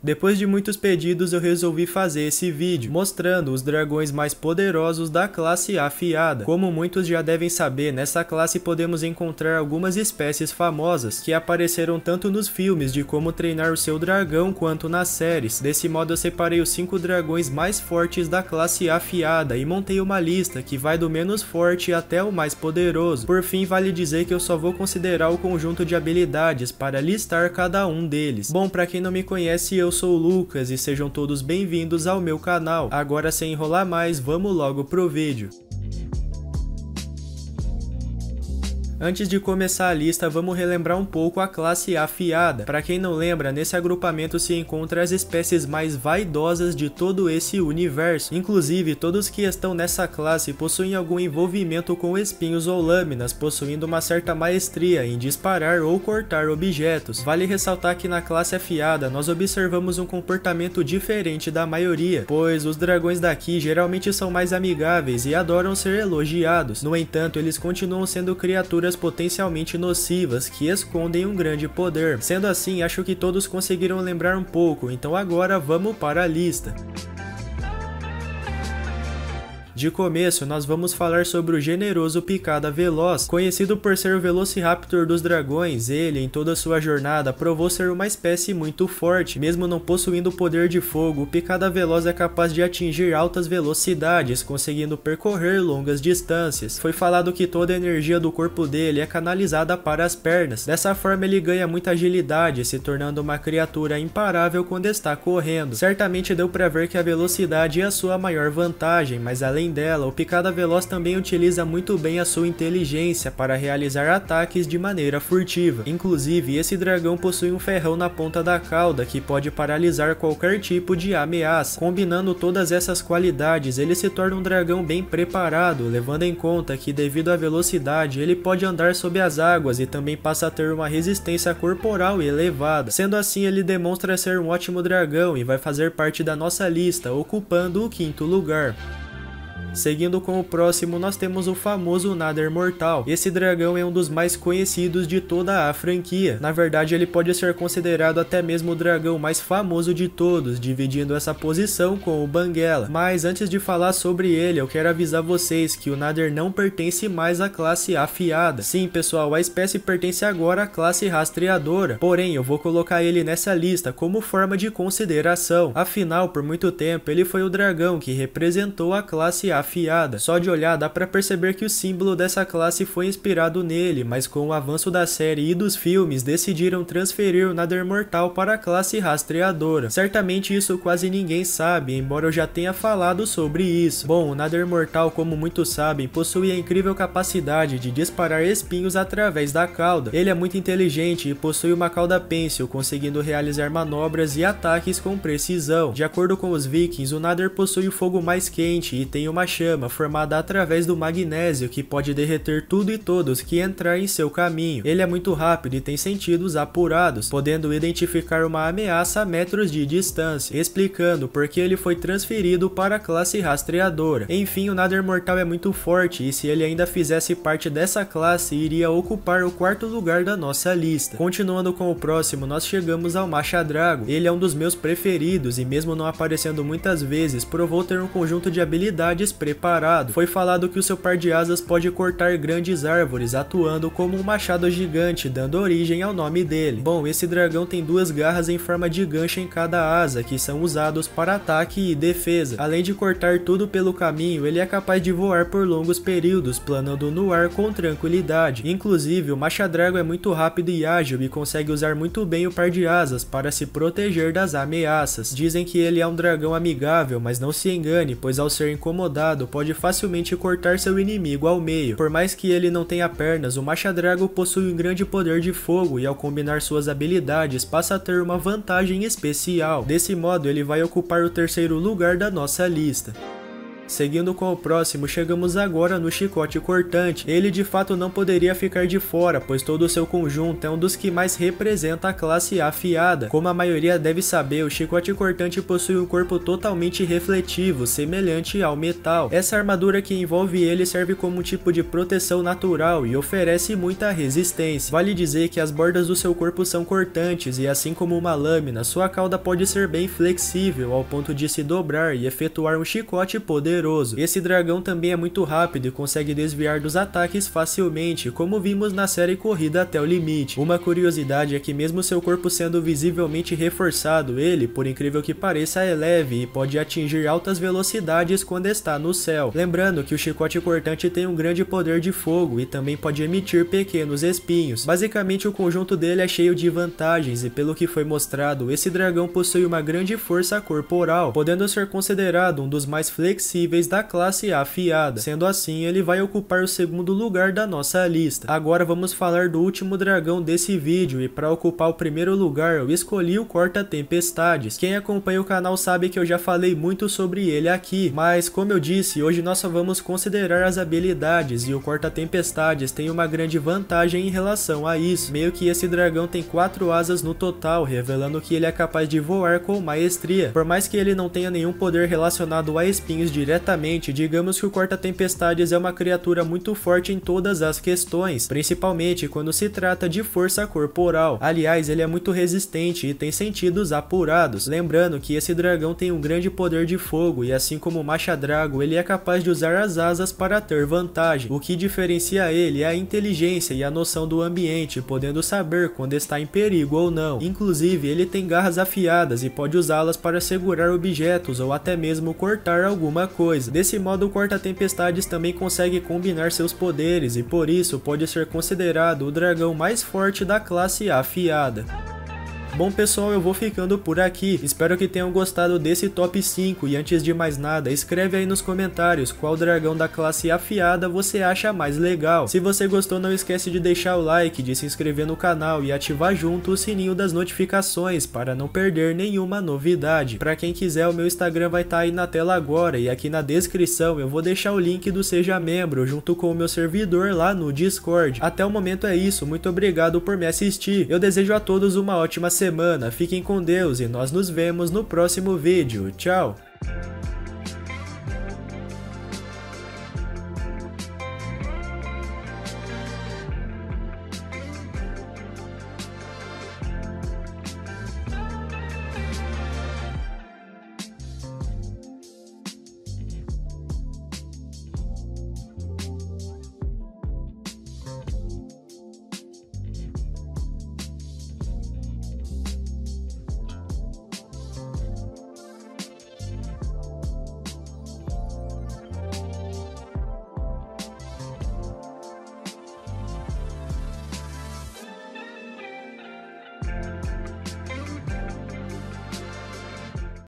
Depois de muitos pedidos eu resolvi fazer esse vídeo, mostrando os dragões mais poderosos da classe afiada. Como muitos já devem saber, nessa classe podemos encontrar algumas espécies famosas, que apareceram tanto nos filmes de como treinar o seu dragão, quanto nas séries. Desse modo eu separei os 5 dragões mais fortes da classe afiada e montei uma lista que vai do menos forte até o mais poderoso. Por fim, vale dizer que eu só vou considerar o conjunto de habilidades para listar cada um deles. Bom, para quem não me conhece, eu eu sou o Lucas e sejam todos bem-vindos ao meu canal. Agora sem enrolar mais, vamos logo pro vídeo. Antes de começar a lista, vamos relembrar um pouco a classe afiada. Para quem não lembra, nesse agrupamento se encontram as espécies mais vaidosas de todo esse universo. Inclusive, todos que estão nessa classe possuem algum envolvimento com espinhos ou lâminas, possuindo uma certa maestria em disparar ou cortar objetos. Vale ressaltar que na classe afiada nós observamos um comportamento diferente da maioria, pois os dragões daqui geralmente são mais amigáveis e adoram ser elogiados. No entanto, eles continuam sendo criaturas criaturas potencialmente nocivas que escondem um grande poder. Sendo assim, acho que todos conseguiram lembrar um pouco, então agora vamos para a lista. De começo, nós vamos falar sobre o generoso Picada Veloz. Conhecido por ser o Velociraptor dos dragões, ele, em toda sua jornada, provou ser uma espécie muito forte. Mesmo não possuindo poder de fogo, o Picada Veloz é capaz de atingir altas velocidades, conseguindo percorrer longas distâncias. Foi falado que toda a energia do corpo dele é canalizada para as pernas. Dessa forma, ele ganha muita agilidade, se tornando uma criatura imparável quando está correndo. Certamente deu para ver que a velocidade é a sua maior vantagem, mas além Além dela, o Picada Veloz também utiliza muito bem a sua inteligência para realizar ataques de maneira furtiva. Inclusive, esse dragão possui um ferrão na ponta da cauda que pode paralisar qualquer tipo de ameaça. Combinando todas essas qualidades, ele se torna um dragão bem preparado, levando em conta que devido à velocidade, ele pode andar sob as águas e também passa a ter uma resistência corporal elevada. Sendo assim, ele demonstra ser um ótimo dragão e vai fazer parte da nossa lista, ocupando o quinto lugar. Seguindo com o próximo, nós temos o famoso Nader Mortal. Esse dragão é um dos mais conhecidos de toda a franquia. Na verdade, ele pode ser considerado até mesmo o dragão mais famoso de todos, dividindo essa posição com o Banguela. Mas antes de falar sobre ele, eu quero avisar vocês que o Nader não pertence mais à classe afiada. Sim, pessoal, a espécie pertence agora à classe rastreadora. Porém, eu vou colocar ele nessa lista como forma de consideração. Afinal, por muito tempo, ele foi o dragão que representou a classe afiada. Só de olhar dá para perceber que o símbolo dessa classe foi inspirado nele, mas com o avanço da série e dos filmes decidiram transferir o Nader Mortal para a classe rastreadora. Certamente isso quase ninguém sabe, embora eu já tenha falado sobre isso. Bom, o Nader Mortal, como muitos sabem, possui a incrível capacidade de disparar espinhos através da cauda. Ele é muito inteligente e possui uma cauda pêncil, conseguindo realizar manobras e ataques com precisão. De acordo com os vikings, o Nader possui o fogo mais quente e tem uma chama formada através do magnésio que pode derreter tudo e todos que entrar em seu caminho. Ele é muito rápido e tem sentidos apurados, podendo identificar uma ameaça a metros de distância, explicando por que ele foi transferido para a classe rastreadora. Enfim, o Nader Mortal é muito forte e se ele ainda fizesse parte dessa classe, iria ocupar o quarto lugar da nossa lista. Continuando com o próximo, nós chegamos ao Machadrago. Ele é um dos meus preferidos e mesmo não aparecendo muitas vezes, provou ter um conjunto de habilidades preparado. Foi falado que o seu par de asas pode cortar grandes árvores, atuando como um machado gigante, dando origem ao nome dele. Bom, esse dragão tem duas garras em forma de gancho em cada asa, que são usados para ataque e defesa. Além de cortar tudo pelo caminho, ele é capaz de voar por longos períodos, planando no ar com tranquilidade. Inclusive, o Machadrago é muito rápido e ágil e consegue usar muito bem o par de asas para se proteger das ameaças. Dizem que ele é um dragão amigável, mas não se engane, pois ao ser incomodado pode facilmente cortar seu inimigo ao meio. Por mais que ele não tenha pernas, o Machadrago possui um grande poder de fogo e ao combinar suas habilidades passa a ter uma vantagem especial. Desse modo ele vai ocupar o terceiro lugar da nossa lista. Seguindo com o próximo, chegamos agora no chicote cortante. Ele de fato não poderia ficar de fora, pois todo o seu conjunto é um dos que mais representa a classe afiada. Como a maioria deve saber, o chicote cortante possui um corpo totalmente refletivo, semelhante ao metal. Essa armadura que envolve ele serve como um tipo de proteção natural e oferece muita resistência. Vale dizer que as bordas do seu corpo são cortantes e assim como uma lâmina, sua cauda pode ser bem flexível ao ponto de se dobrar e efetuar um chicote poderoso poderoso. Esse dragão também é muito rápido e consegue desviar dos ataques facilmente, como vimos na série Corrida até o Limite. Uma curiosidade é que mesmo seu corpo sendo visivelmente reforçado, ele, por incrível que pareça, é leve e pode atingir altas velocidades quando está no céu. Lembrando que o chicote cortante tem um grande poder de fogo e também pode emitir pequenos espinhos. Basicamente o conjunto dele é cheio de vantagens e pelo que foi mostrado, esse dragão possui uma grande força corporal, podendo ser considerado um dos mais flexíveis níveis da classe afiada. Sendo assim, ele vai ocupar o segundo lugar da nossa lista. Agora vamos falar do último dragão desse vídeo e para ocupar o primeiro lugar eu escolhi o Corta Tempestades. Quem acompanha o canal sabe que eu já falei muito sobre ele aqui, mas como eu disse, hoje nós só vamos considerar as habilidades e o Corta Tempestades tem uma grande vantagem em relação a isso. Meio que esse dragão tem quatro asas no total, revelando que ele é capaz de voar com maestria. Por mais que ele não tenha nenhum poder relacionado a espinhos diretos diretamente, digamos que o Corta-Tempestades é uma criatura muito forte em todas as questões, principalmente quando se trata de força corporal. Aliás, ele é muito resistente e tem sentidos apurados. Lembrando que esse dragão tem um grande poder de fogo e assim como o Machadrago, ele é capaz de usar as asas para ter vantagem. O que diferencia ele é a inteligência e a noção do ambiente, podendo saber quando está em perigo ou não. Inclusive, ele tem garras afiadas e pode usá-las para segurar objetos ou até mesmo cortar alguma coisa. Desse modo, o Corta-Tempestades também consegue combinar seus poderes e por isso pode ser considerado o dragão mais forte da classe afiada. Bom pessoal, eu vou ficando por aqui. Espero que tenham gostado desse top 5 e antes de mais nada, escreve aí nos comentários qual dragão da classe afiada você acha mais legal. Se você gostou, não esquece de deixar o like, de se inscrever no canal e ativar junto o sininho das notificações para não perder nenhuma novidade. Para quem quiser, o meu Instagram vai estar tá aí na tela agora e aqui na descrição eu vou deixar o link do Seja Membro junto com o meu servidor lá no Discord. Até o momento é isso, muito obrigado por me assistir. Eu desejo a todos uma ótima semana semana, fiquem com Deus e nós nos vemos no próximo vídeo. Tchau!